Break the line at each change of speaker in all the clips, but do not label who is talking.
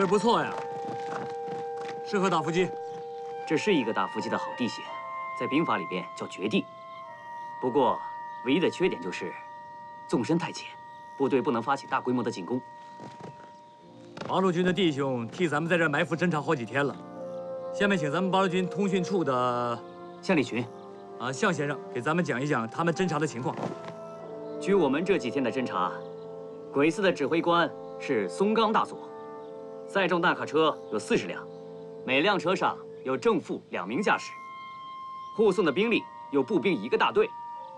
这不错呀，适合打伏击。这是一个打伏击
的好地形，在兵法里边叫绝地。不过，唯一的缺点就是纵深太浅，部队不能发起大规模的进攻。
八路军的弟兄替咱们在这埋伏侦查好几天了，下面请咱们八路军通讯处的向立群，啊，向先生给咱们讲一讲他们侦查的情况。据我们这几天的侦查，鬼子的指挥官是松冈大佐。载重大卡车有四十辆，每辆车上有正副两名驾驶。护送的兵力有步兵一个大队，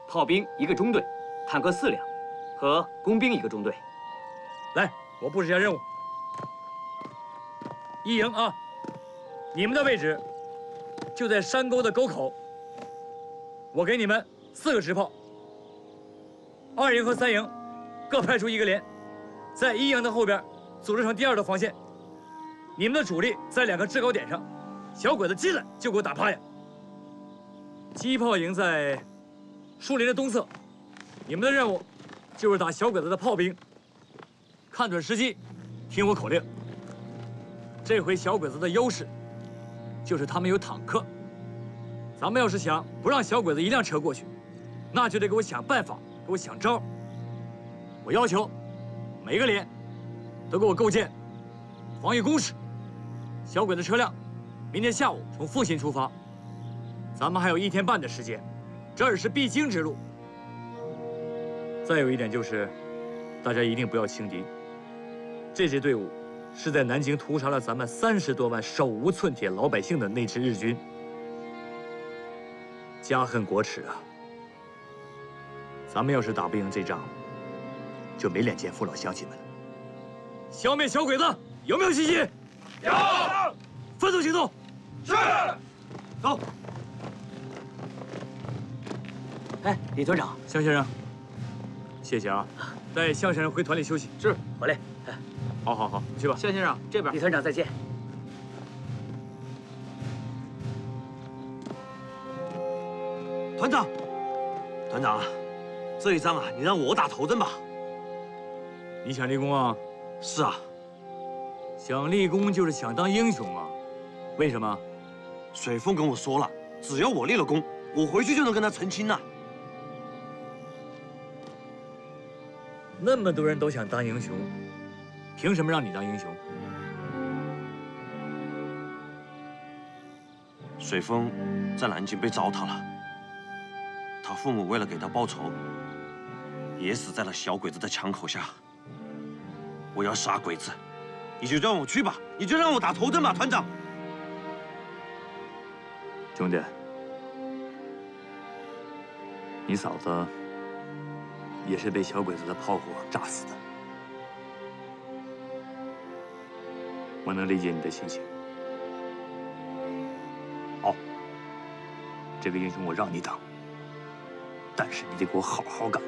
炮兵一个中队，坦克四辆，和工兵一个中队。来，我布置下任务。一营啊，你们的位置就在山沟的沟口。我给你们四个直炮。二营和三营各派出一个连，在一营的后边组织成第二道防线。你们的主力在两个制高点上，小鬼子进来就给我打趴下。机炮营在树林的东侧，你们的任务就是打小鬼子的炮兵。看准时机，听我口令。这回小鬼子的优势就是他们有坦克，咱们要是想不让小鬼子一辆车过去，那就得给我想办法，给我想招。我要求每个连都给我构建防御工事。小鬼子车辆，明天下午从阜新出发，咱们还有一天半的时间，这儿是必经之路。再有一点就是，大家一定不要轻敌。这支队伍是在南京屠杀了咱们三十多万手无寸铁老百姓的那支日军，家恨国耻啊！咱们要是打不赢这仗，就没脸见父老乡亲们了。消灭小鬼子，有没有信心？有，分组行动。是，走。哎，李团长，向先生，谢谢啊！带向先生回团里休息。是，好嘞。哎，好好好，去吧。向
先生，这边。李团长，再见。团长，团长，这一仗啊，你让我打头阵吧。你想立功啊？是啊。
想立功就是想当英雄啊！为什么？水凤跟我说了，只要我立了功，我回去就能跟他成亲呐。那么多人都想当英雄，凭什么让你当英雄？
水风
在南京被糟蹋了，他父母为了给他报仇，也死在了小鬼子的枪口下。我要杀鬼子。你就让我去吧，你就让我打头阵吧，团长。兄
弟，你嫂子也是被小鬼子的炮火炸死的，我能理解你的心情。好，这个英雄我让你当，但是你得给我好好干。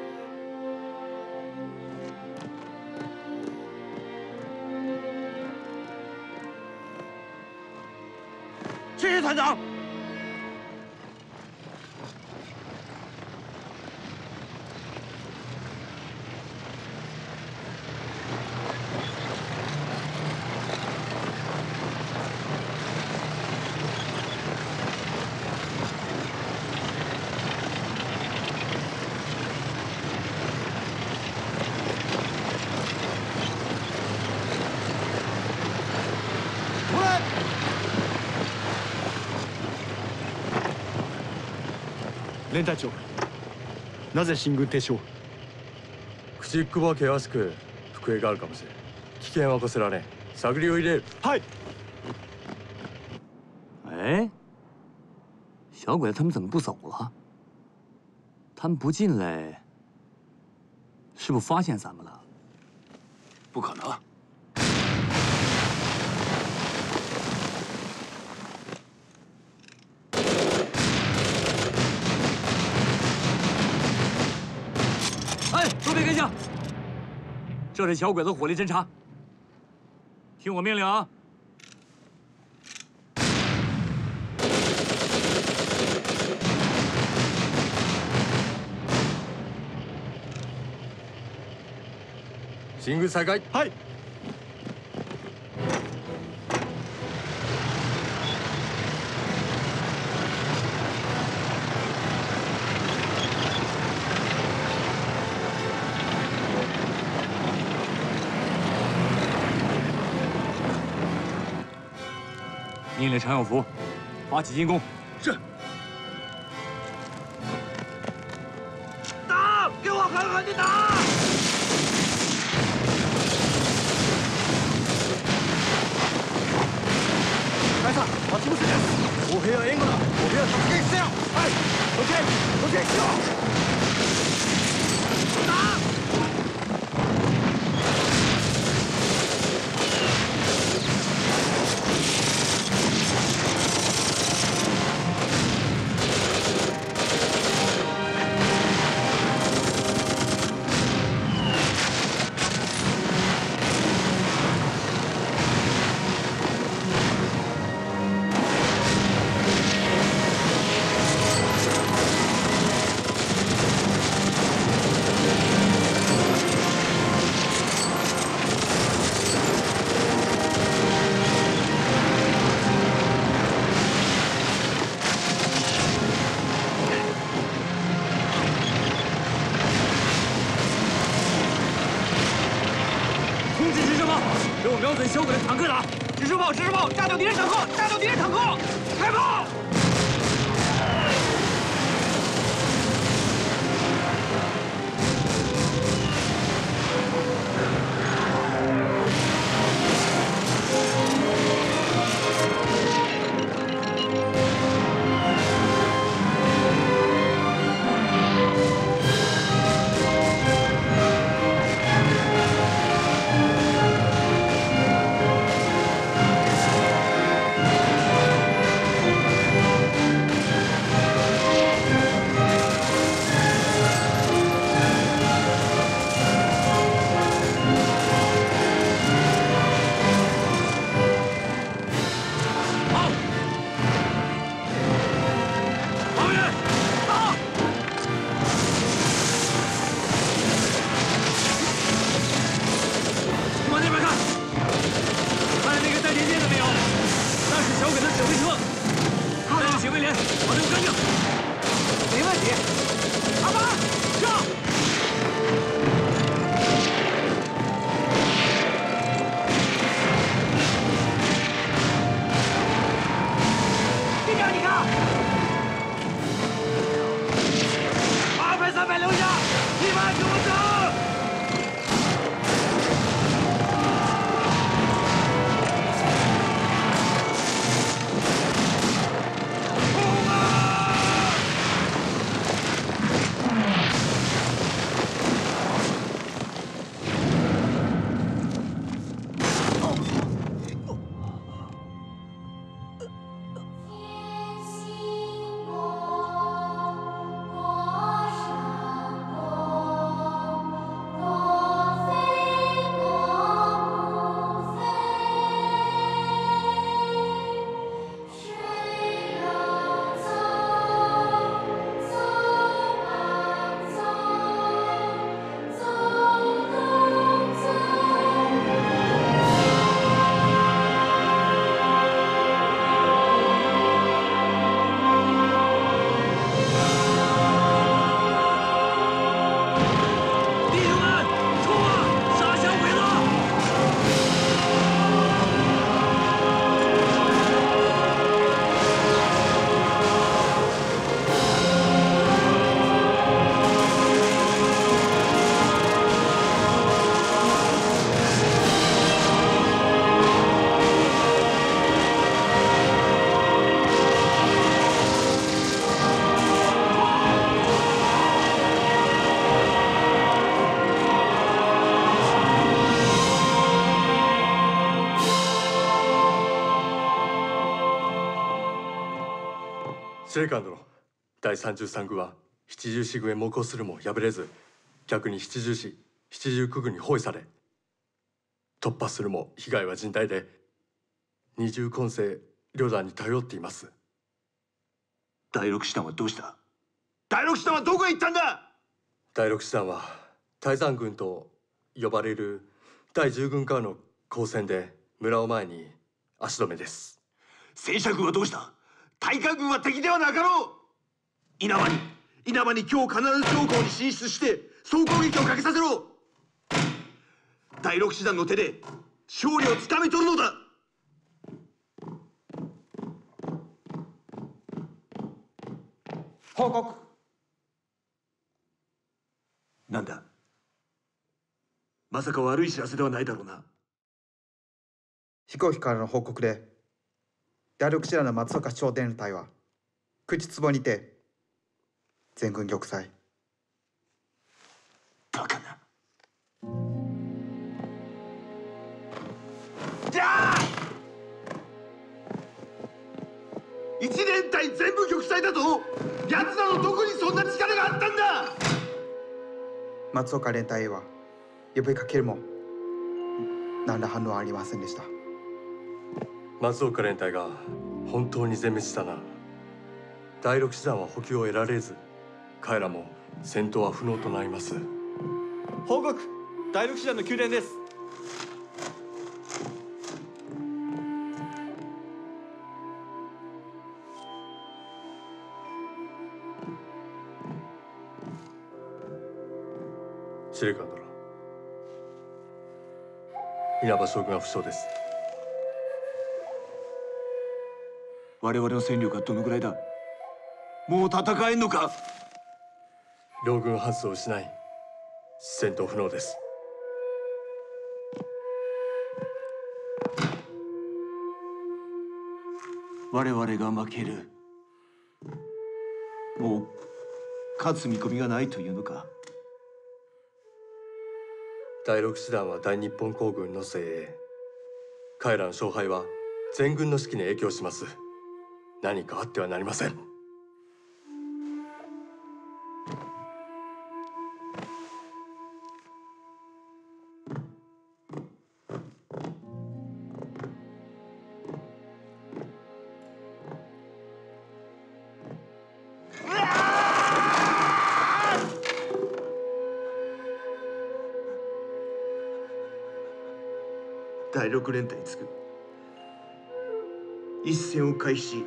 团长。
連隊長なぜ軍停止を口っくば険しく福があるかもしれん危険はせられん
探りを入れるはいえ小鬼他们怎么不走了他们不进来是不是发现咱们了不可能这是小鬼子火力侦察，听我命令啊！
行军障开。
连常有福，发起进攻！是，
打！给我狠狠地打！
班长，我听不着我要我要哎，OK，OK，
司
令官殿第十三軍は七十四軍へ猛攻するも敗れず逆に七十四七十九軍に包囲され突破するも被害は甚大で二重混成旅団に頼っています第六師団はどうした
第六師団はどこへ行ったんだ
第六師団は泰山軍と呼ばれる第十軍からの交戦で村を前に足止めです戦車軍はどうした大韓軍は敵ではなか
ろう稲葉に稲葉に今日必ず将校に進出して総攻撃を
かけさせろ第六師団の手で勝利をつかみ取るのだ報告なんだまさか悪い知らせではないだろうな飛行機からの報告で第六次第の松岡商店隊は口壺にて全軍玉砕バカな
じゃあ一連隊全部玉砕だと奴らのどこにそんな力があったんだ
松岡連隊へは呼びかけるも何ら反応はありませんでした
松岡連隊が本当に全滅したな第六師団は補給を得られず彼らも戦闘は不能となります
報告第六師団の宮殿です
司令官殿稲葉将軍は負傷です我々の戦力はどのぐらいだもう戦えんのか両軍発動しない戦闘不能です我々が負けるもう勝つ見込みがないというのか第六師団は大日本皇軍の精鋭海の勝敗は全軍の士気に影響します何かあってはなりません
第六連隊につく一戦を開始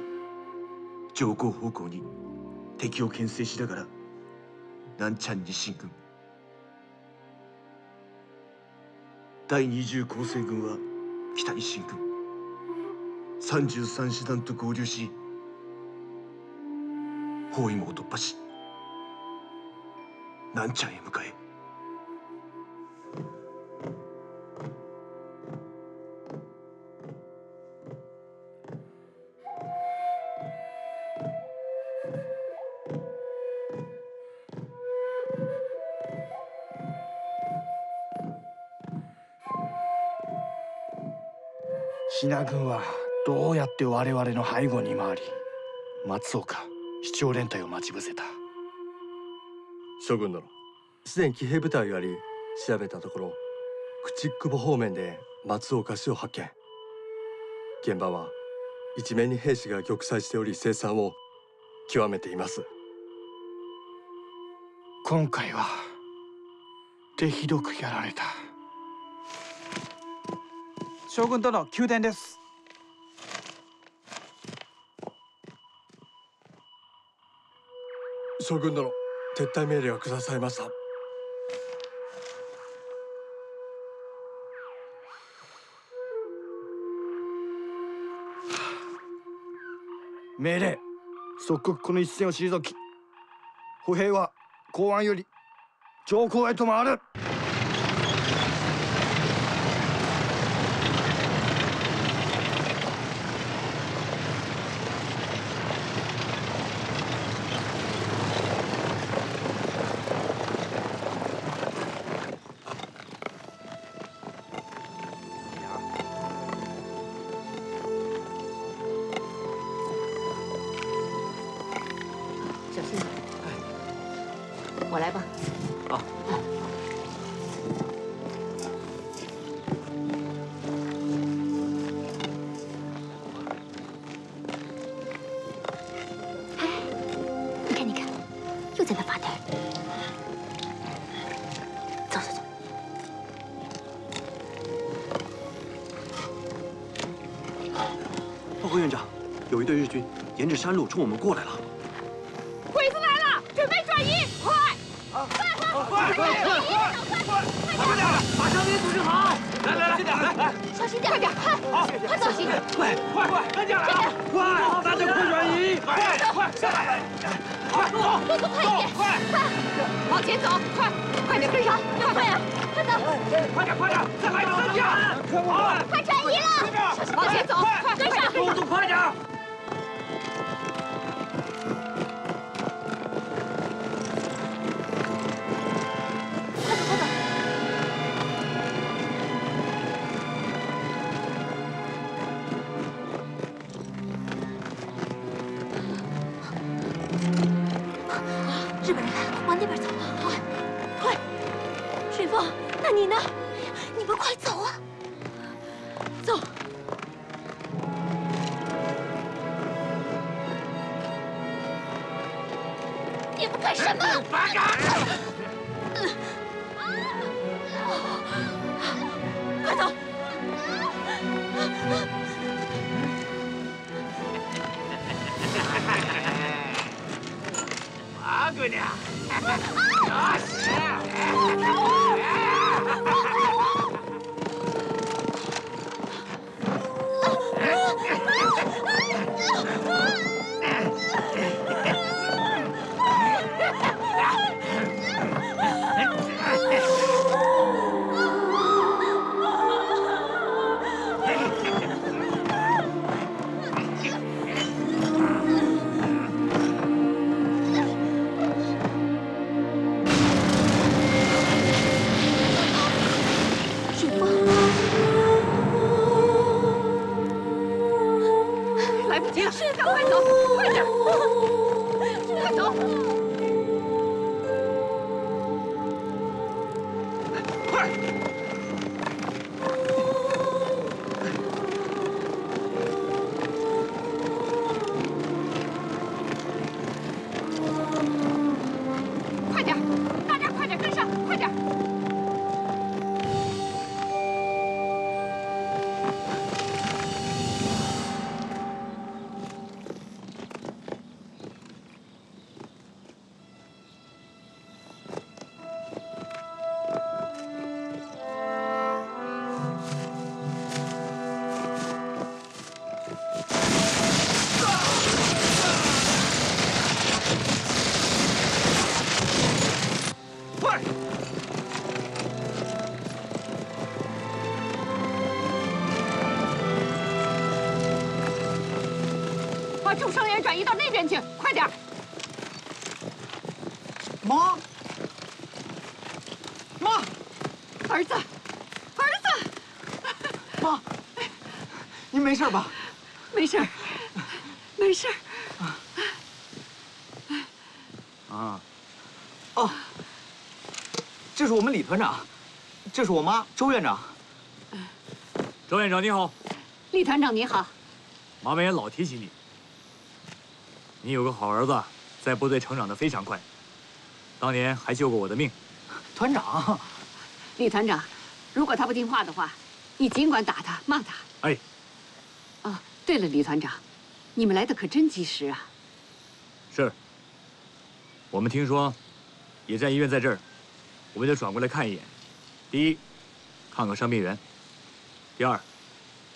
上皇方向に敵を牽制しながら南ちゃんに進軍第2重構成軍は北に進軍十三師団と合流し包囲網を突破し南ちゃんへ向かえ。ラ軍はどうやって我々の背後に回り松岡
市長連隊を待ち伏せた諸軍殿すでに騎兵部隊をやり調べたところ口久保方面で松岡氏を発見現場は一面に兵士が玉砕しており生産を極
めています今回は手ひどくやられた。将軍との宮殿です
将軍殿撤退命令をくださいました
命令即刻この一戦を退き歩兵は公安より上皇へと回る
山路冲我们过来了。你呢？李
团长，这是我妈，周院长。周院长，你好。
李团长，你好。
妈妈也老提起你，你有个好儿子，在部队成长的非常快，当年还救过我的命。团长，
李团长，如果他不听话的话，你尽管打他、骂他。哎。哦，对了，李团长，你们来的可真及时啊。
是。我们听说，野战医院在这儿。我们就转过来看一眼，第一，看看伤病员；第二，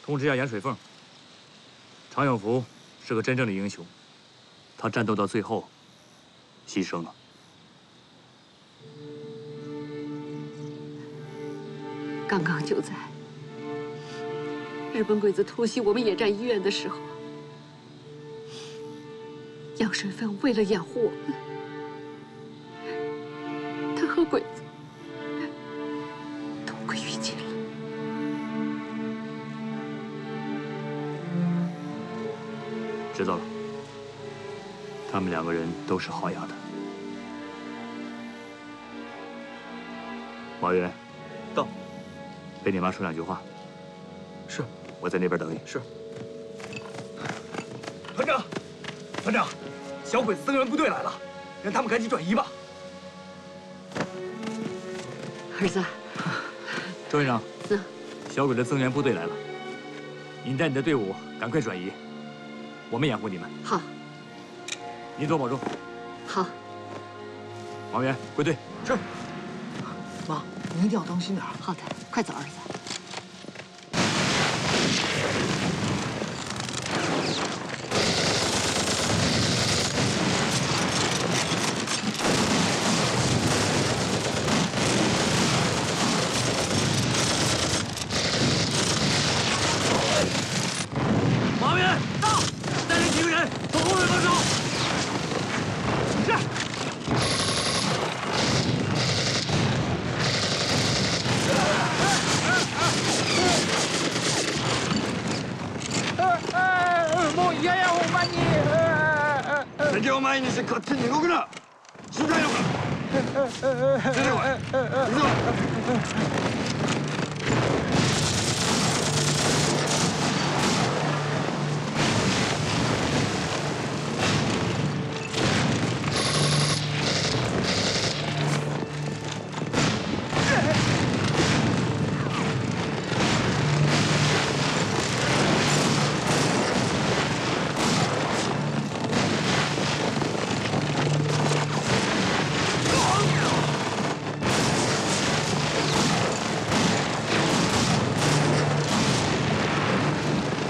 通知一下严水凤。常有福是个真正的英雄，他战斗到最后，牺牲了。
刚刚就在日本鬼子突袭我们野战医院的时候，杨水凤为了掩护我们，他和鬼子。
知道了，他们两个人都是好样的。马原，到，陪你妈说两句话。是，我在那边等你。是。
团长，团长，小鬼子增援部队来了，让他们赶紧转移吧。
儿子，周院长，小鬼子增援部队来了，你带你的队伍赶快转移。我们掩护你们，好，你多保重，好。王源归队，
是。妈，您一定要当心点。好的，快走，儿子。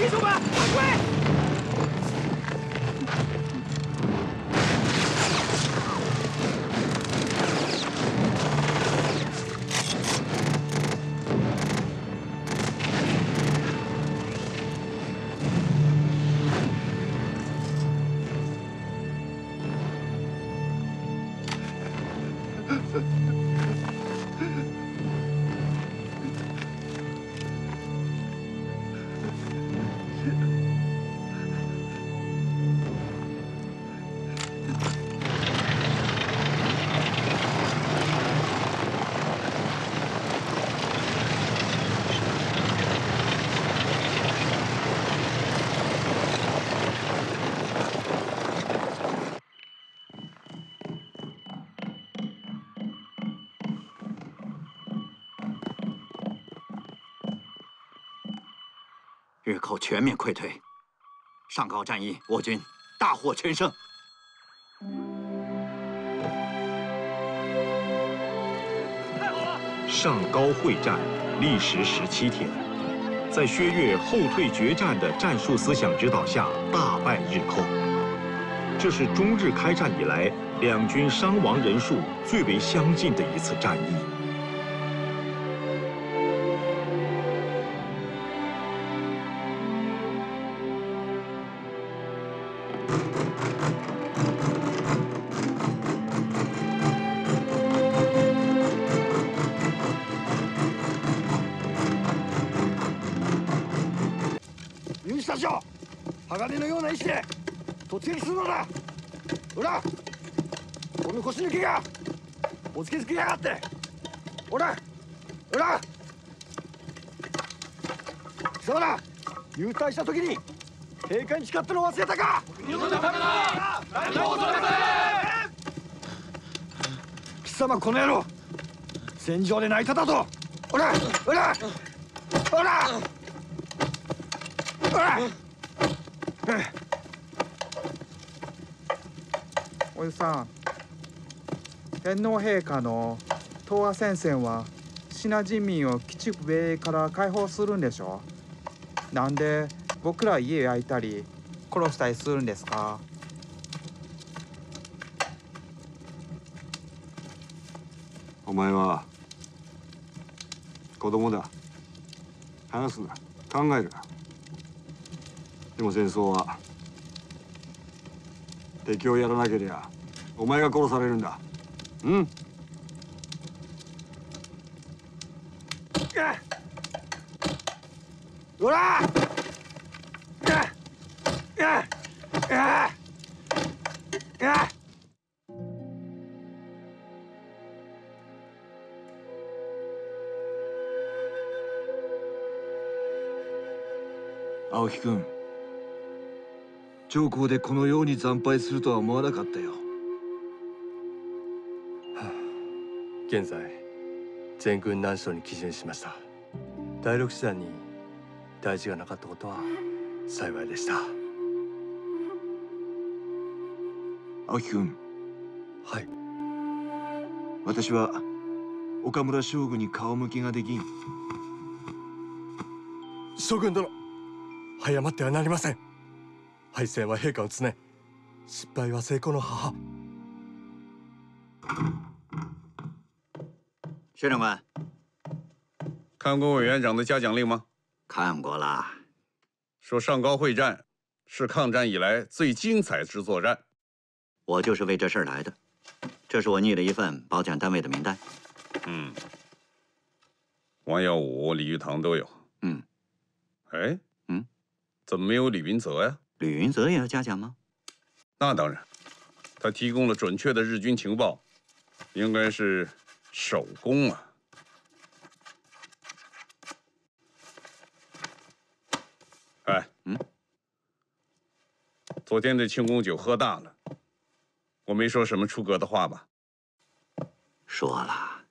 弟兄们，快追！口全面溃退，上高战役我军大获全胜。
上高会战历时十七天，在薛岳后退决战的战术思想指导下大败日寇。这是中日开战以来两军伤亡人数最为相近的一次战役。
貴様ら入隊した時に陛下に誓ったの忘れたか貴様この野郎戦場で泣いただとおらおらおらおら
おじさん天皇陛下の東亜戦線はシナ人民を基地米から解放するんでしょうなんで僕ら家焼いたり殺したりするんですか
お前は子供だ話すな考えるなでも戦争は敵をやらなけりゃお前が殺されるんだ
うん
うわあ
青
木君上皇でこのように惨敗するとは思わなかったよ、現在全軍難所に基準しました第六師団に大事がなかったことは幸いでした
青木君はい私は岡村将軍に顔向けができん将軍殿
早まってはなりません敗戦は陛下を常失敗は成功の母
先生官官委员长的嘉奖令吗看过了，说上高会战是抗战以来最精彩之作战，我就是为这事儿来的。这是我拟了一份保奖单位的名单，嗯，王耀武、李玉堂都有，嗯，哎，嗯，怎么没有李云泽呀？李云泽也要嘉奖吗？那当然，他提供了准确的日军情报，应该是首功啊。嗯，昨天的庆功酒喝大了，我没说什么出格的话吧？说了，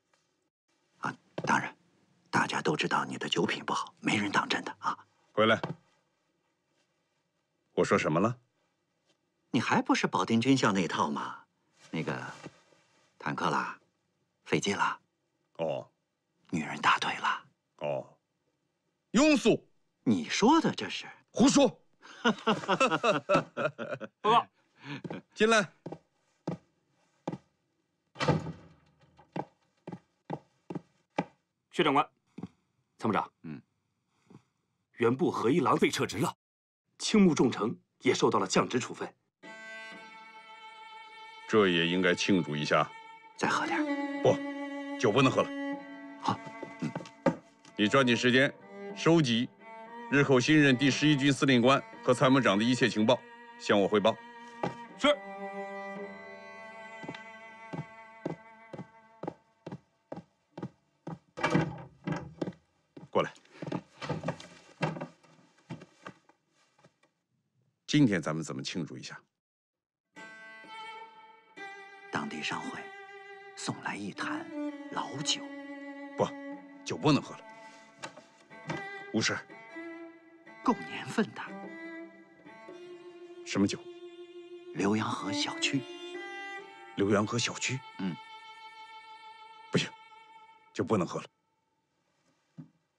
啊，
当然，大家都知道你的酒品不好，没人当真的啊。回来，我说什么了？你还不是保定军校那套吗？
那个，坦克啦，飞机啦，哦，女人大腿了，哦，庸俗。你说的这是？胡说！报 告，进来，
薛长官，参谋长，嗯，原部合一郎被撤职了，青木重成也受到了降职处分，
这也应该庆祝一下，再喝点，不，酒不能喝了，好，嗯，你抓紧时间收集。日寇新任第十一军司令官和参谋长的一切情报，向我汇报。是。过来。今天咱们怎么庆祝一下？
当地商会送来一坛老酒。
不，酒不能喝了。武士。
够年份的，
什么酒？浏阳河小区。浏阳河小区，嗯，不行，就不能喝了。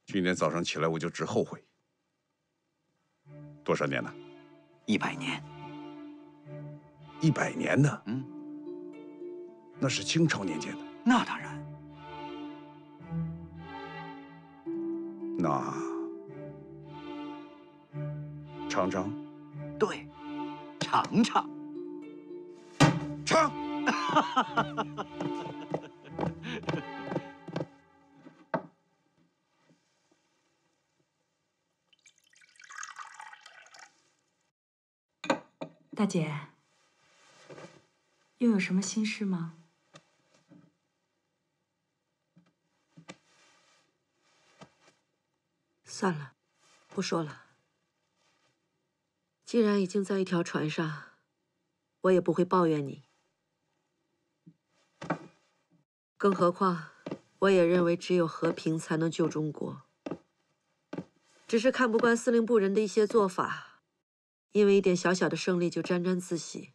今天早上起来我就直后悔。多少年呢？一百年。一百年的，嗯，那是清朝年间的。
那当然。
那。尝尝，
对，尝尝，尝。
大姐，又有什么心事吗？算了，不说了。
既然已经在一条船上，我也不会抱怨你。更何况，我也认为只有和平才能救中国。只是看不惯司令部人的一些做法，因为一点小小的胜利就沾沾自喜，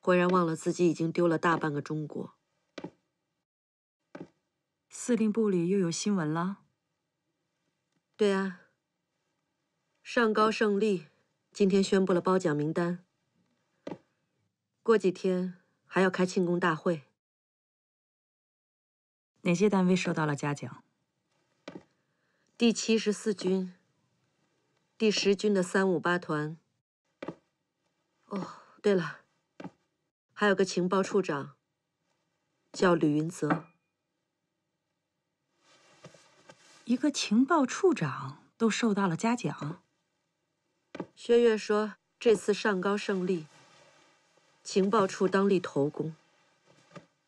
忽然忘了自己已经丢了大半个中国。司令部里又有新闻了？对啊，上高胜利。今天宣布了褒奖名单，过几天还要开庆功大会。哪些单位受到了嘉奖？第七十四军、第十军的三五八团。哦，对了，还有个情报处长，叫吕云泽。一个情报处长都受到了嘉奖。薛岳说：“这次上高胜利，情报处当立头功。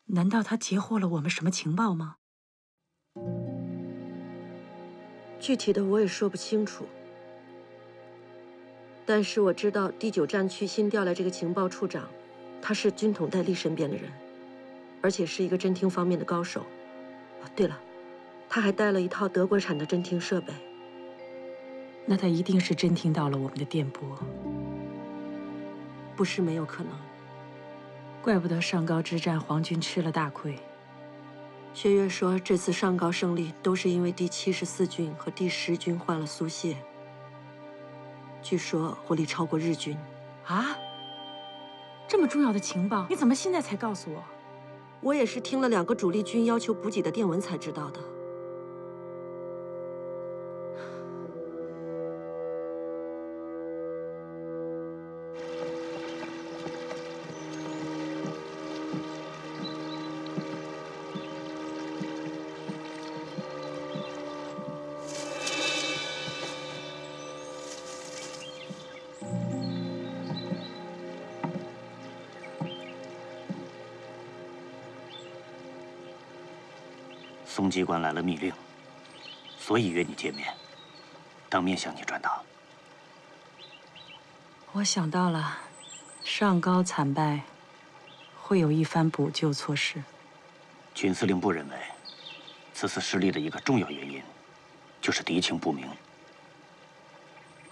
难道他截获了我们什么情报吗？
具体的我也说不清楚。但是我知道第九战区新调来这个情报处长，他是军统戴笠身边的人，而且是一个侦听方面的高手。哦，对了，他还带了一套德国产的侦听设备。”那他一定是真听到了我们的电波，不是没有可能。怪不得上高之战皇军吃了大亏。薛岳说，这次上高胜利都是因为第七十四军和第十军换了苏谢。据说火力超过日军。啊！这么重要的情报，你怎么现在才告诉我？我也是听了两个主力军要求补给的电文才知道的。
机关来了密令，所以约你见面，当面向你转达。
我想到了，上高惨败，
会有一番补救措施。
军司令部认为，此次失利的一个重要原因，就是敌情不明。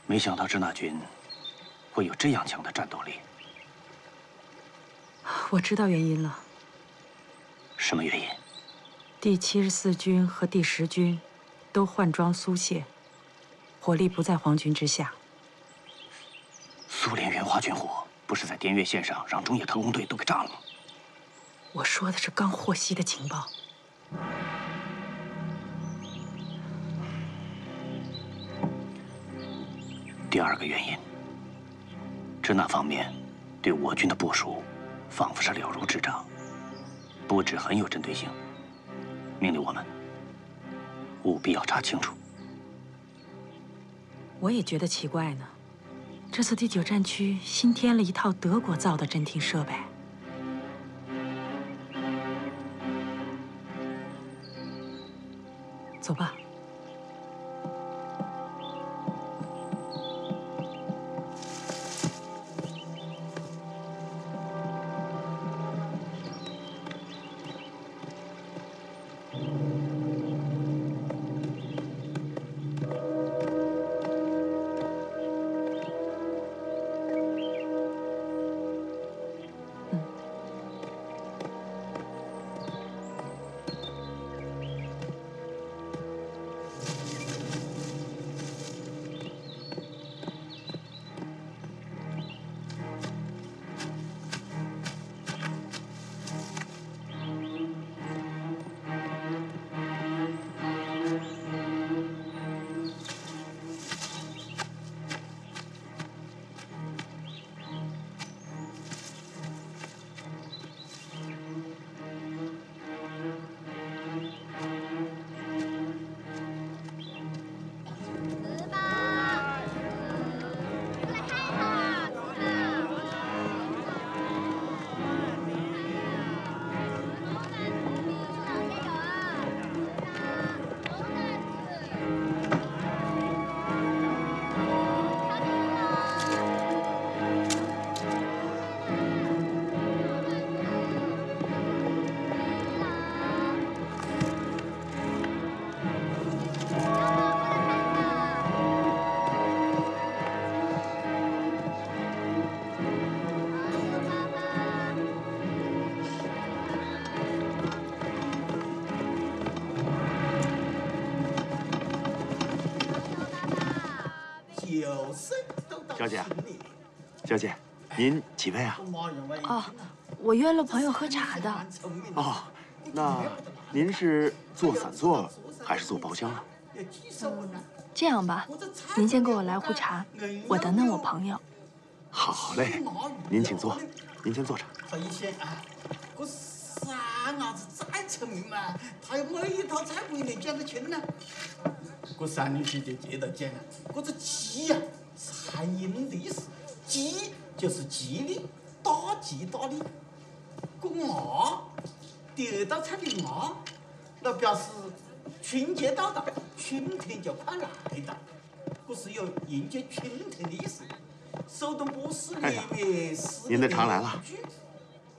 没想到支那军会有这样强的战斗力。
我知道原因了。什么原因？第七十四军和第十军都换装苏械，火力不在皇军之下。
苏联援华军火不是在滇越线上让中野特工队都给炸了吗？
我说的是刚获悉的情报。
第二个原因，支那方面对我军的部署，仿佛是了如指掌，布置很有针对性。命令我们务必要查清楚。
我也觉得奇怪呢，这次第九战区新添了一套德国造的侦听设备。走吧。
小姐，小姐，您几位啊？
哦，我约了朋友喝茶的。
哦，那您是坐散座
还是坐包厢啊？
这样吧，您先给我来壶茶，我等等我朋友。
好嘞，您请坐，您先坐着。
他三伢子再聪明嘛，他又没一套菜谱也能捡得清呢。
这三女士就接着捡了，
我这是急呀。
菜鹰的意思，鸡就是吉利，打吉打利。个麻，第二道菜的麻，那表示春节到了，春天就快来了，不是有迎接春天的意思。首冬不使年年失，一句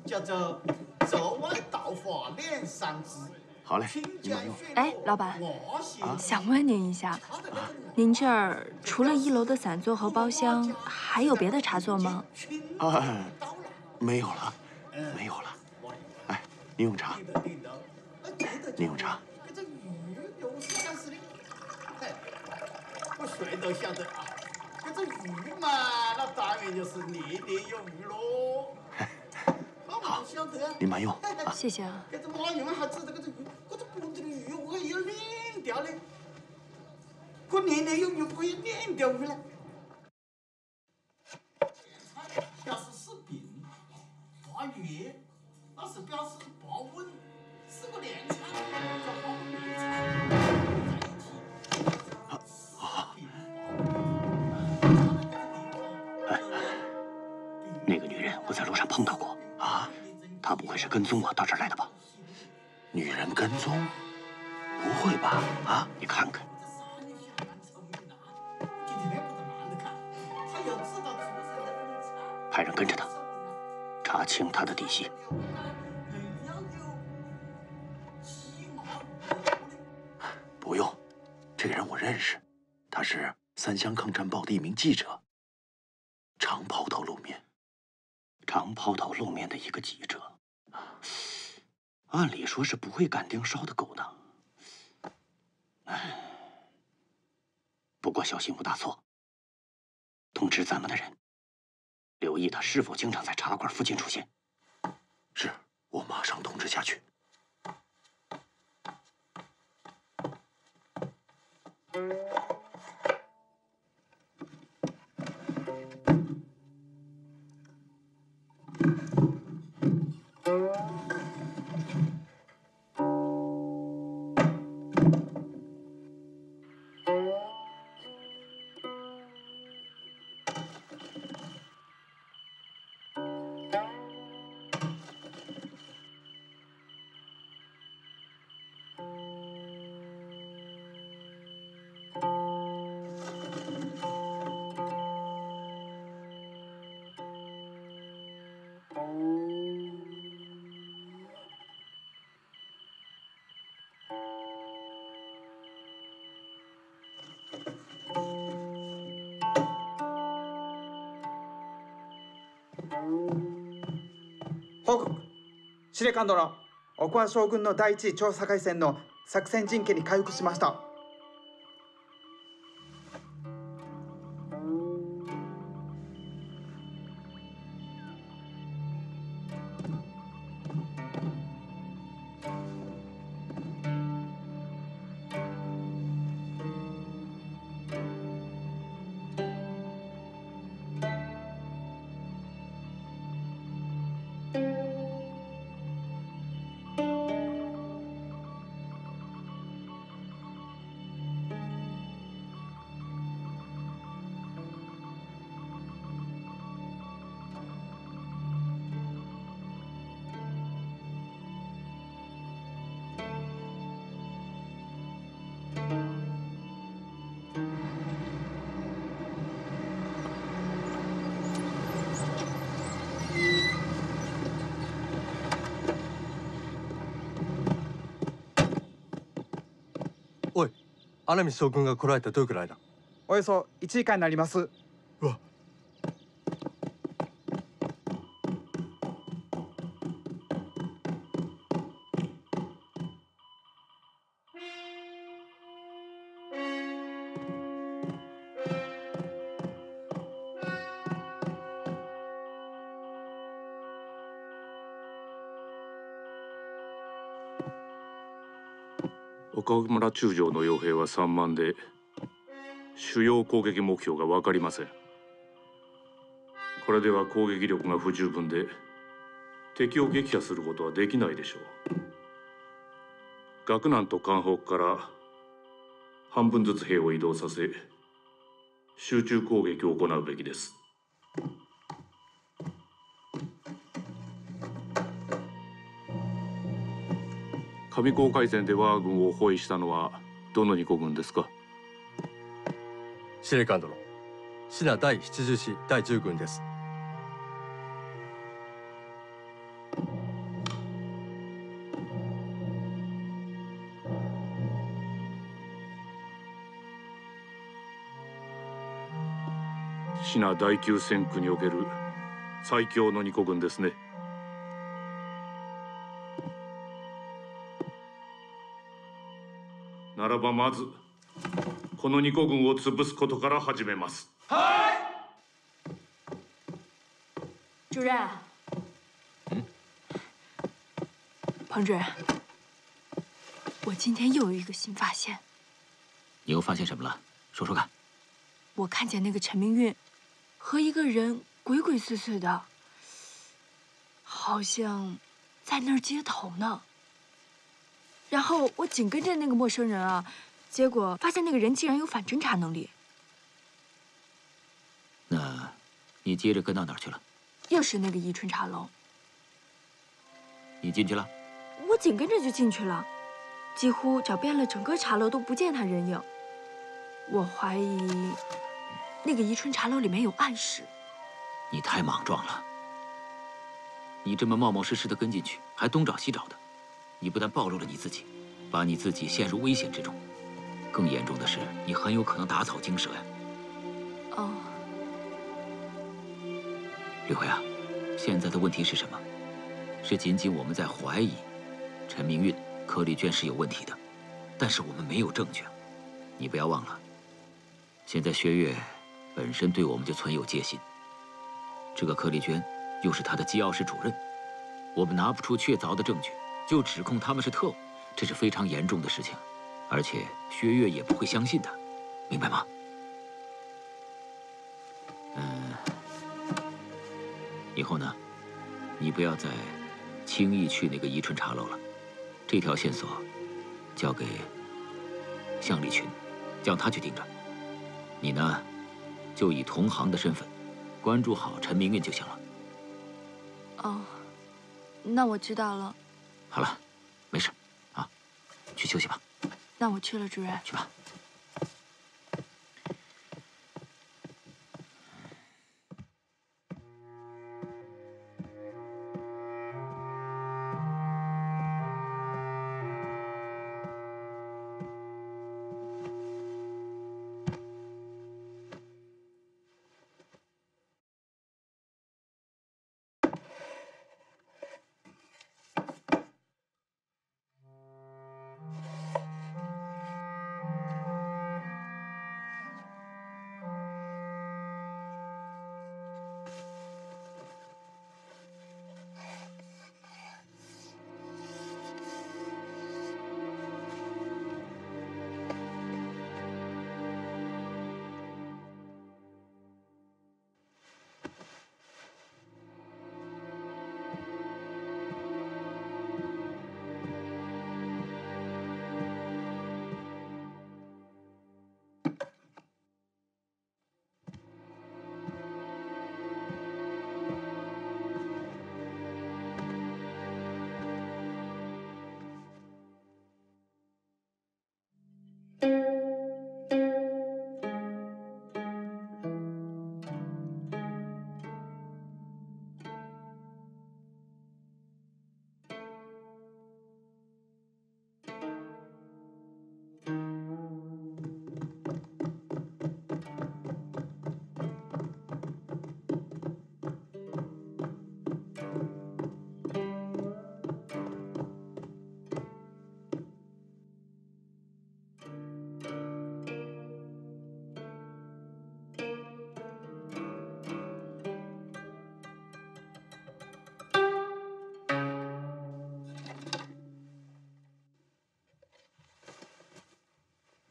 叫做“昨晚桃花两三枝”。
好嘞，您慢用。
哎，老
板，想问您一下，您这儿除了一楼的散座和包厢，还有别的茶座吗？
啊，没有了，没有了。哎，您用茶，您用茶。
我谁都晓得啊，这鱼嘛，那当然就是年年有鱼喽。好，
您慢用，谢谢啊。我这个鱼我看有两条嘞，过年年有鱼，可有两掉回来。表示是平，
八月
那是表示保温，四个两餐叫八那个女人我在路上碰到过啊，她不会是跟踪我到这儿来的吧？跟踪？不会吧？啊，你看看。派人跟着他，查清他的底细。不用，这个人我认识，他是《三湘抗战报》的一名记者，常抛头露面，常抛头露面的一个记者。按理说是不会赶盯梢的狗的，哎，不过小心无大错。通知咱们的人，留意他是否经常在茶馆附近出现。是，我马上通知下去。
司令官殿奥羽将軍の第一調査海戦の作戦陣形に回復しました
穴見将軍が来られてどれくらいだ
およそ1時間になります
岡村中将の傭兵は3万で主要攻撃目標が分かりませんこれでは攻撃力が不十分で敵を撃破することはできないでしょう学南と関北から半分ずつ兵を移動させ集中攻撃を行うべきです上高海戦で我が軍を包囲したのはどの二個軍ですか司令官殿シナ第
七十師第十0軍です
シナ第9戦区における最強の2個軍ですねならばまずこの二個軍を潰すことから始めます。い
主任。嗯？彭主任，我今天又有一个新发现。
你又发现什么了？说说看。
我看见那个陈明运，和一个人鬼鬼祟祟的，好像在那儿接头呢。然后我紧跟着那个陌生人啊，结果发现那个人竟然有反侦查能力。
那，你接着跟到哪儿去了？
又是那个宜春茶楼。你进去了？我紧跟着就进去了，几乎找遍了整个茶楼都不见他人影。我怀疑，那个宜春茶楼里面有暗室。
你太莽撞了，你这么冒冒失失的跟进去，还东找西找的。你不但暴露了你自己，把你自己陷入危险之中，更严重的是，你很有可能打草惊蛇呀。哦，李辉啊，现在的问题是什么？是仅仅我们在怀疑陈明运、柯丽娟是有问题的，但是我们没有证据。你不要忘了，现在薛岳本身对我们就存有戒心，这个柯丽娟又是他的机要室主任，我们拿不出确凿的证据。就指控他们是特务，这是非常严重的事情，而且薛岳也不会相信的，明白吗？嗯，以后呢，你不要再轻易去那个宜春茶楼了。这条线索交给向立群，叫他去盯着。你呢，就以同行的身份，关注好陈明运就行了。
哦，那我知道了。
好了，没事，啊，去休息吧。
那我去了，主任。去吧。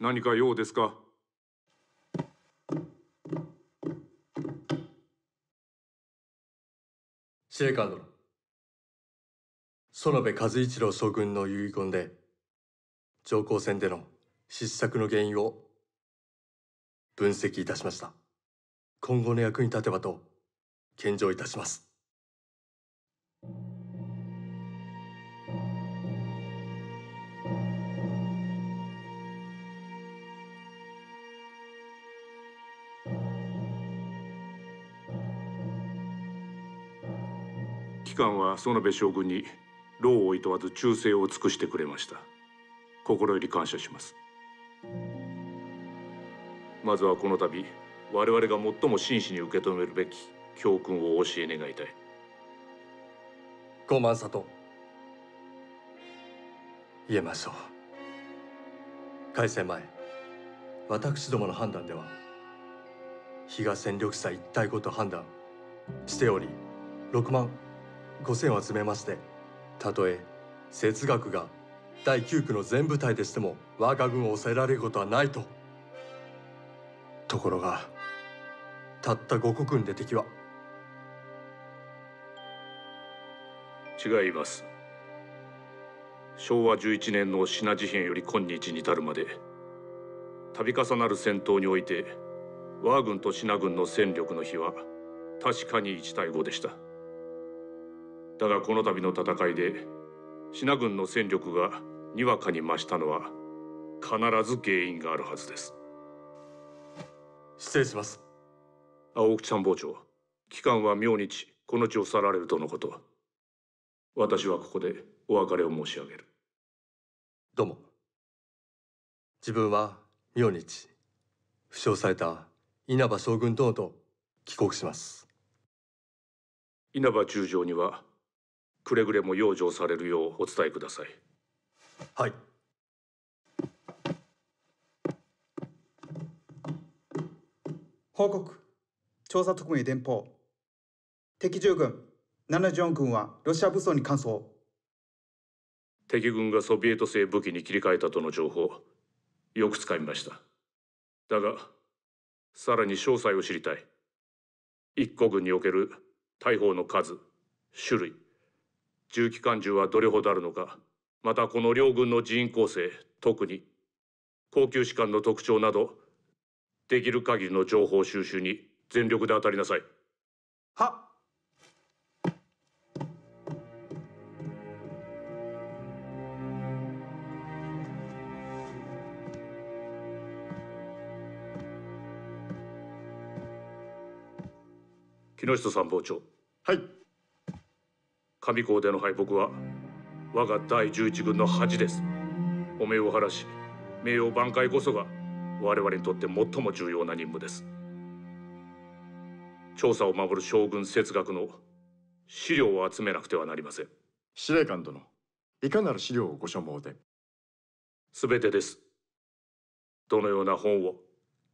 何か用ですか司令官殿
園部和一郎将軍の遺言で上皇戦での失策の原因を分析いたしました今後の役に立てばと献上いたします
官は園部将軍に労をいとわず忠誠を尽くしてくれました心より感謝しますまずはこの度我々が最も真摯に受け止めるべき教訓を教え願いたいご満里言えましょう
改正前私どもの判断では比嘉戦力差一体ごと判断しており6万五千を集めましてたとえ哲学が第9区の全部隊でしても我が軍を抑えられることはないとところがたった五個軍で敵は
違います昭和11年の品事変より今日に至るまで度重なる戦闘において我が軍と品軍の戦力の比は確かに1対5でした。ただこの度の戦いでシナ軍の戦力がにわかに増したのは必ず原因があるはずです失礼します青木参謀長期間は明日この地を去られるとのこと私はここでお別れを申し上げるどうも
自分は明日負傷された稲葉将軍殿と
帰国します稲葉中将にはくれぐれも養生されるようお伝えくださいはい
報告調査特務へ電報敵従軍74軍はロシア武装に完走
敵軍がソビエト製武器に切り替えたとの情報よくつかみましただがさらに詳細を知りたい一個軍における大砲の数種類銃機関銃はどれほどあるのかまたこの両軍の人員構成特に高級士官の特徴などできる限りの情報収集に全力で当たりなさいは木下参謀長はい上校での敗北は我が第11軍の恥です汚名を晴らし名誉挽回こそが我々にとって最も重要な任務です調査を守る将軍節学の資料を集めなくてはなりません司
令官殿いかなる資料をご所望で
全てですどのような本を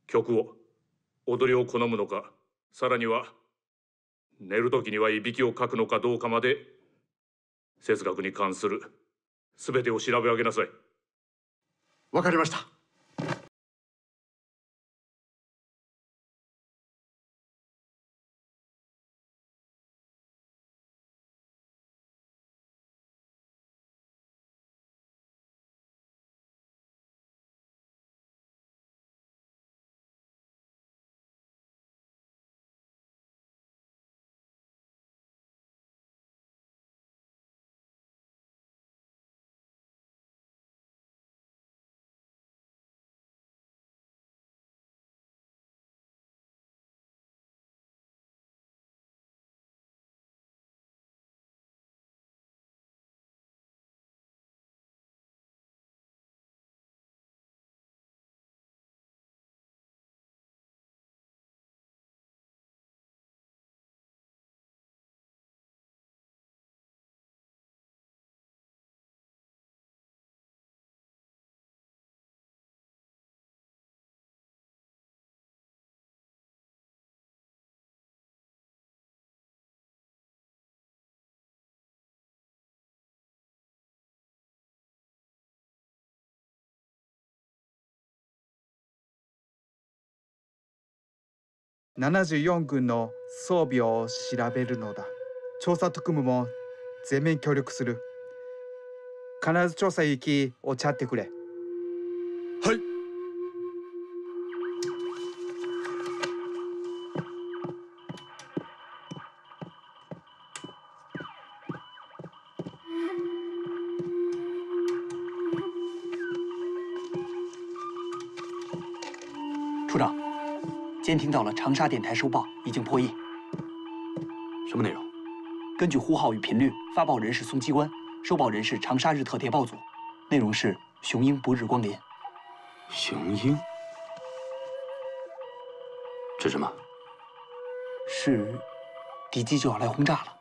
曲を踊りを好むのかさらには寝る時にはいびきをかくのかどうかまで哲
学に関する全てを調べ上げなさいわかりました
74軍の装備を調べるのだ調査特務も全面協力する必ず調査行きお茶ってくれ
听到了长沙电台收报已经破译，什么内容？根据呼号与频率，发报人是宋机关，收报人是长沙日特谍报组，内容是雄鹰不日光临。雄鹰？是什么？是敌机就要来轰炸了。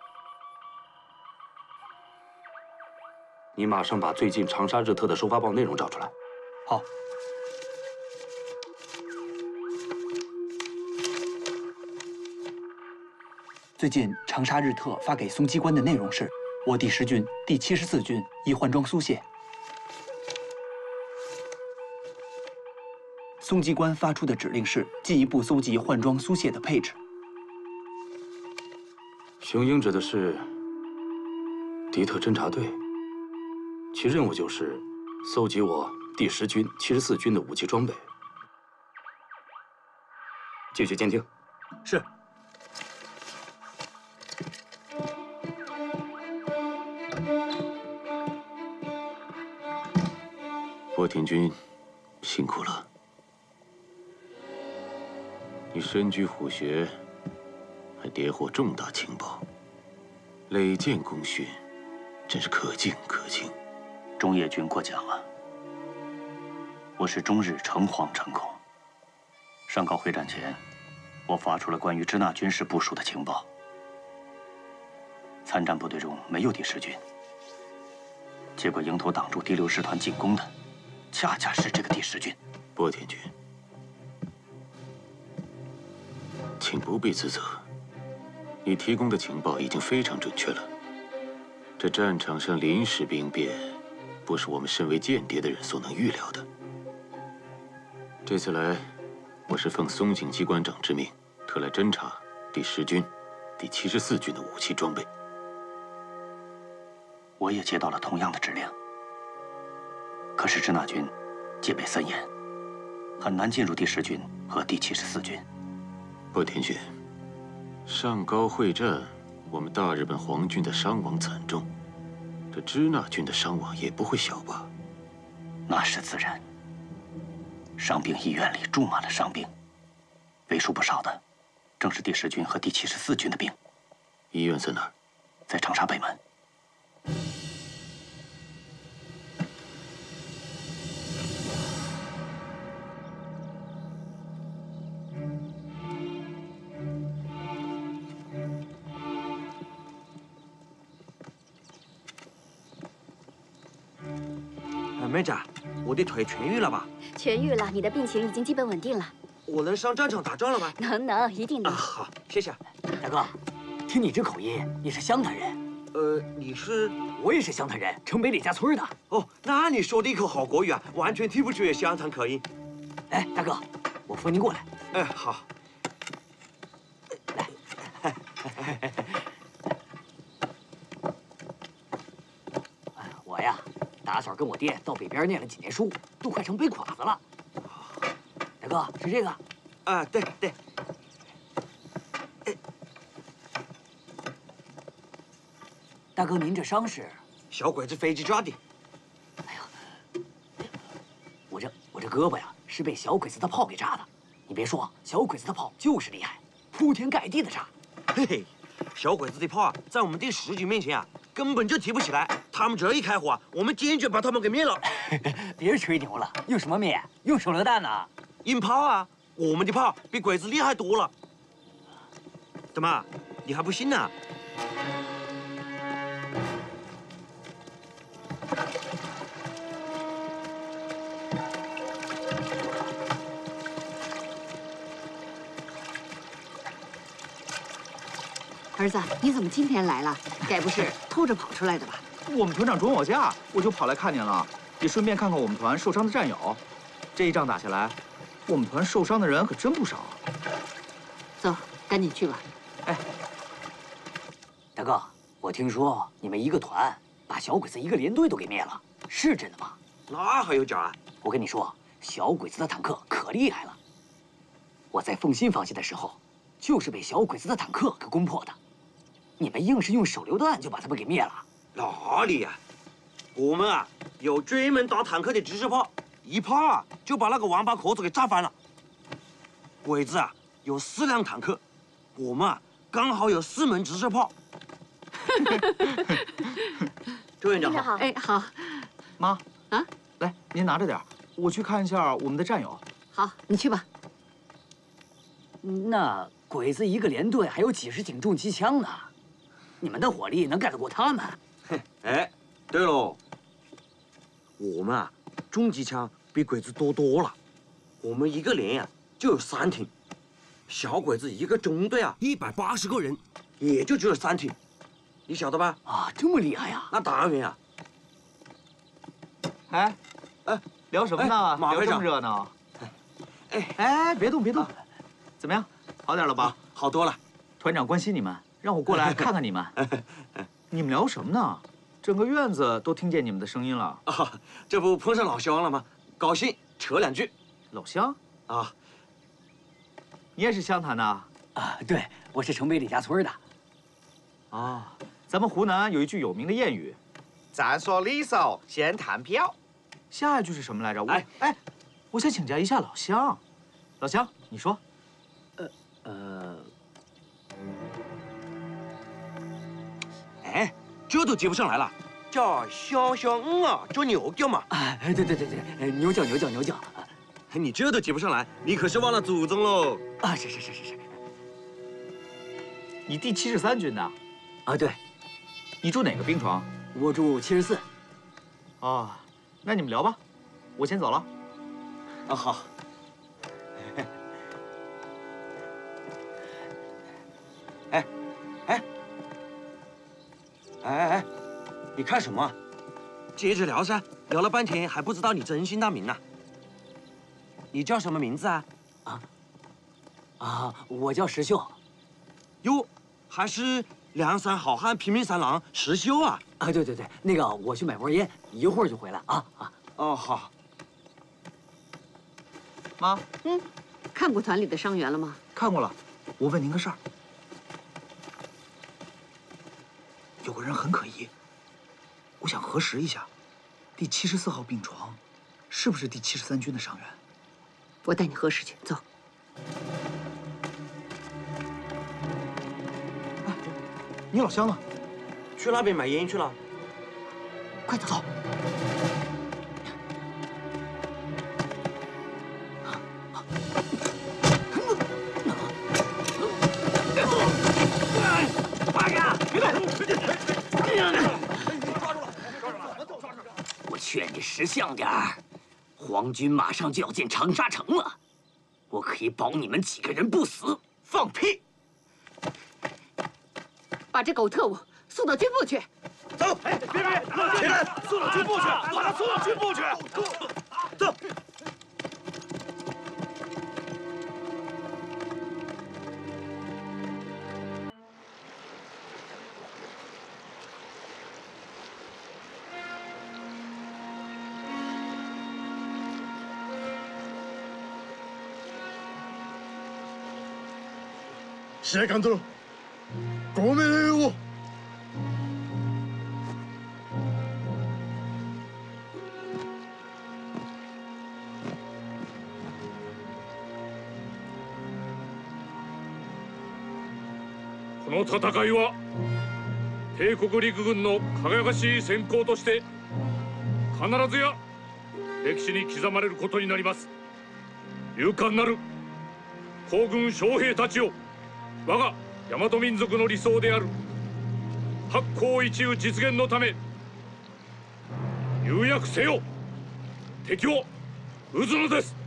你马上把最近长沙日特的收发报内容找出来。
好。
最近长沙日特发给松机关的内容是：我第十军、第七十四军已换装苏械。松机关发出的指令是进一步搜集换装苏械的配置。雄鹰指的是敌特侦察队，其任务就是搜集我第十军、七十四军的武器装备。继续监听。是。天军，辛苦了。你身居虎穴，还谍获重大情报，累建功勋，真是可敬可敬。中野君过奖了。我是终日诚惶诚恐。上高会战前，我发出了关于支那军事部署的情报。参战部队中没有第十军，结果迎头挡住第六师团进攻的。恰恰是这个第十军，波田君，请不必自责。你提供的情报已经非常准确了。这战场上临时兵变，不是我们身为间谍的人所能预料的。这次来，我是奉松井机关长之命，特来侦查第十军、第七十四军的武器装备。我也接到了同样的指令。可是支那军戒备森严，很难进入第十军和第七十四军。不田君，上高会战，我们大日本皇军的伤亡惨重，这支那军的伤亡也不会小吧？那是自然，伤病医院里住满了伤兵，为数不少的，正是第十军和第七十四军的兵。医院在哪儿？在长沙北门。
我的腿痊愈了吧？
痊愈了，你的病情已经基本稳定了。
我能上战场打仗了吗？能能，一定能。好，谢谢，大哥。听你这口音，你是湘潭人？呃，你是？我也是湘潭人，城北李家村的。哦，那你说的一口好国语啊，完全听不出湘潭口音。哎，大哥，我扶您过来。哎，好。来。跟我爹到北边念了几年书，都快成背垮子了。大哥，是这个。啊，对对。大哥，您这伤是？小鬼子飞机炸的。哎呀，我这我这胳膊呀，是被小鬼子的炮给炸的。你别说，小鬼子的炮就是厉害，铺天盖地的炸。嘿嘿，小鬼子的炮啊，在我们第十军面前啊，根本就提不起来。他们只要一开火，我们坚决把他们给灭了。别吹牛了，用什么灭？用手榴弹呢？硬炮啊！我们的炮比鬼子厉害多了。怎么，你还不信呢？儿子，你怎么今天来了？该不是偷着跑出来的吧？我们团长准我假，我就跑来看您了，也顺便看看我们团受伤的战友。这一仗打下来，我们团受伤的人可真不少。走，赶紧去吧。哎，大哥，我听说你们一个团把小鬼子一个连队都给灭了，是真的吗？哪还有假？我跟你说，小鬼子的坦克可厉害了。我在奉新防线的时候，就是被小鬼子的坦克给攻破的。你们硬是用手榴弹就把他们给灭了。哪里呀？我们啊有专门打坦克的直射炮，一炮啊就把那个王八壳子给炸翻了。鬼子啊有四辆坦克，我们啊刚好有四门直射炮。周院长，好。哎，好，妈。啊，来，您拿着点，我去看一下我们的战友。好，你去吧。那鬼子一个连队
还有几十挺重机枪呢，你们的火力能盖得过他们？
哎，对喽，我们啊，重机枪比鬼子多多了。我们一个连啊，就有三挺，小鬼子一个中队啊，一百八十个人，也就只有三挺。你晓得吧？啊，这么厉害啊！那当然啊。哎，哎，聊什么呢？马队长，这么热闹。哎，哎，别动，别动。怎么样，好点了吧？好多了。团长关心你们，让我过来看看你们。你们聊什么呢？整个院子都听见你们的声音了啊！这不碰上老乡了吗？高兴，扯两句。老乡啊，你也是湘潭的啊？对，我是城北李家村的。啊，咱们湖南有一句有名的谚语：“咱说离骚，先谈票。”下一句是什么来着？哎哎，我想请教一下老乡。老乡，你说。呃呃。哎。这都接不上来了，叫小小嗯啊，叫牛叫嘛。哎，对对对对，牛角牛角牛角。你这都接不上来，你可是忘了祖宗喽？啊，是是是是是。你第七十三军的？啊对。你住哪个兵床？我住七十四。啊，那你们聊吧，我先走了。啊好。哎哎哎，你看什么？接着聊噻，聊了半天还不知道你真姓大名呢。你叫什么名字啊？啊啊，我叫石秀。哟，还是梁山好汉拼命三郎石秀啊！啊对对对，那个我去买包烟，一会儿就回来啊啊。哦好。
妈，嗯，看过团里的伤员了吗？
看过了。我问您个事儿。
核实一下，第七十四号病床，是不是第七十三军的伤员？
我带你核实去，走。你老乡呢？
去那边买烟去了。快走。慢点儿，皇军马上就要进长沙城了，我可以保你们几个人不死。放屁！把这狗特务送到军部去。走，别别，起来，送到军部去，把他送到军部去，走，走。司令官殿ご命令を
この戦いは帝国陸軍の輝かしい先行として必ずや歴史に刻まれることになります勇敢なる皇軍将兵たちよ我が大和民族の理想である発行一憂実現のため釉薬せよ敵を撃つのです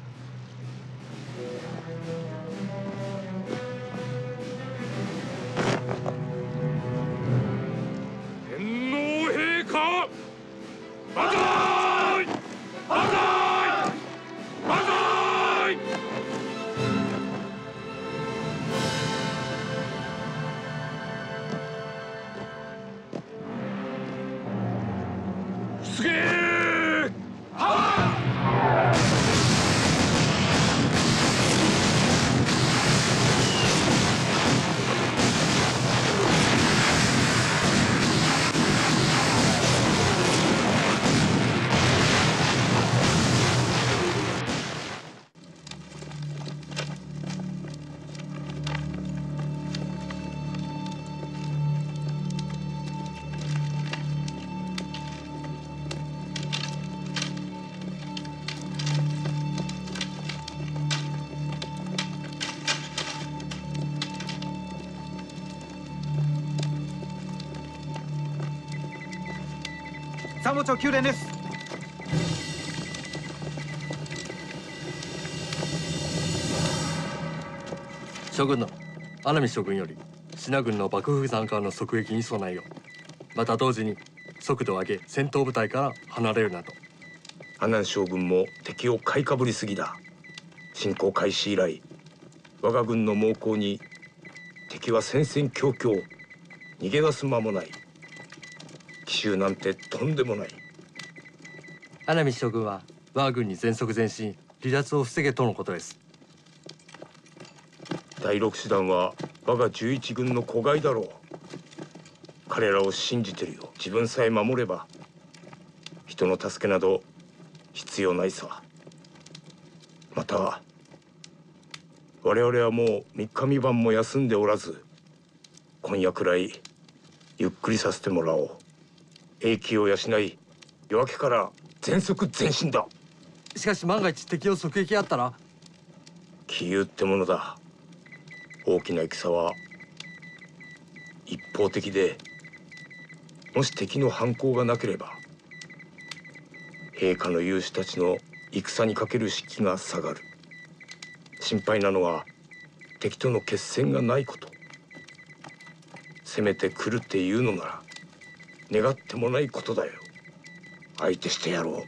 です
諸軍の阿南諸軍より品軍の幕府からの側撃に備えようまた同時に速度を上げ戦闘部隊から
離れるなど阿南将軍も敵を買いかぶりすぎだ侵攻開始以来我が軍の猛攻に敵は戦々恐々逃げ出す間もない奇襲なんてとんでもない穴見将軍は我が軍に全速前進離脱を防げとのことです第六師団は我が十一軍の子飼いだろう彼らを信じてるよ自分さえ守れば人の助けなど必要ないさまた我々はもう三日三晩も休んでおらず今夜くらいゆっくりさせてもらおう英気を養い夜明けから全速前進だ
しかし万が一敵を側撃あったら
気憂ってものだ大きな戦は一方的でもし敵の反抗がなければ陛下の勇士たちの戦にかける士気が下がる心配なのは敵との決戦がないことせめて来るっていうのなら願ってもないことだよ挨着射呀喽！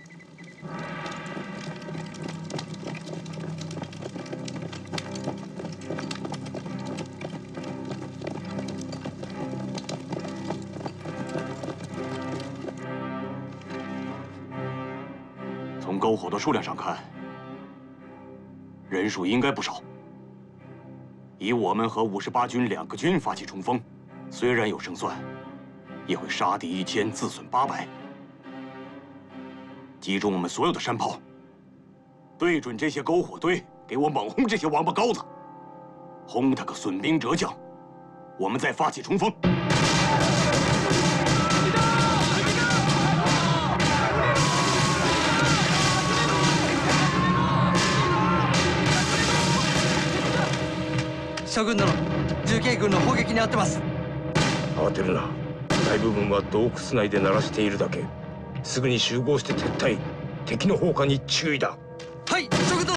从篝火的数量上看，人数应该不少。以我们和五十八军两个军发起冲锋，虽然有胜算，也会杀敌一千，自损八百。集中我们所有的山炮，对准这些篝火堆，给我猛轰这些王八羔子，轰他个损兵折将，我们再发起冲锋。
少军长，重庆军的炮击来得快。
少军长，少军长，少军长，少军长，少军长，少军长，少军长，少军すぐに集合して撤退敵の砲火に注意だ
はい食堂